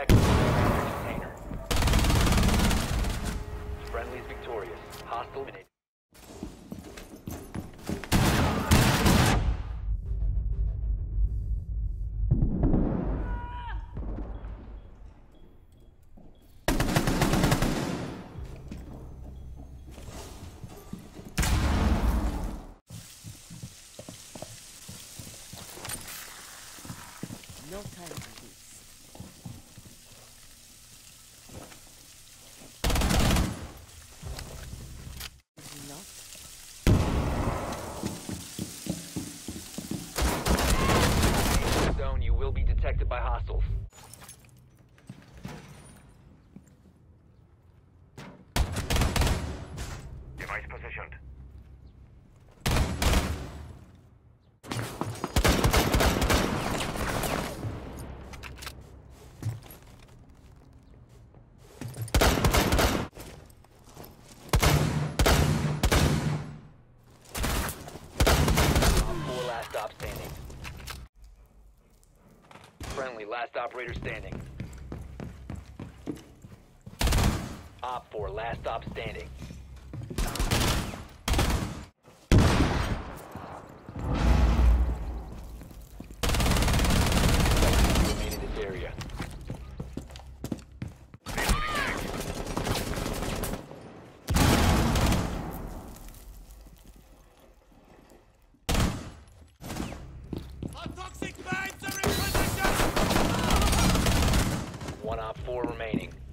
seconds to container. Friendly's victorious. Hostile eliminated. No time by hostiles. Device positioned. 4 last stop. Friendly last operator standing. Op 4 last stop standing. 4 remaining.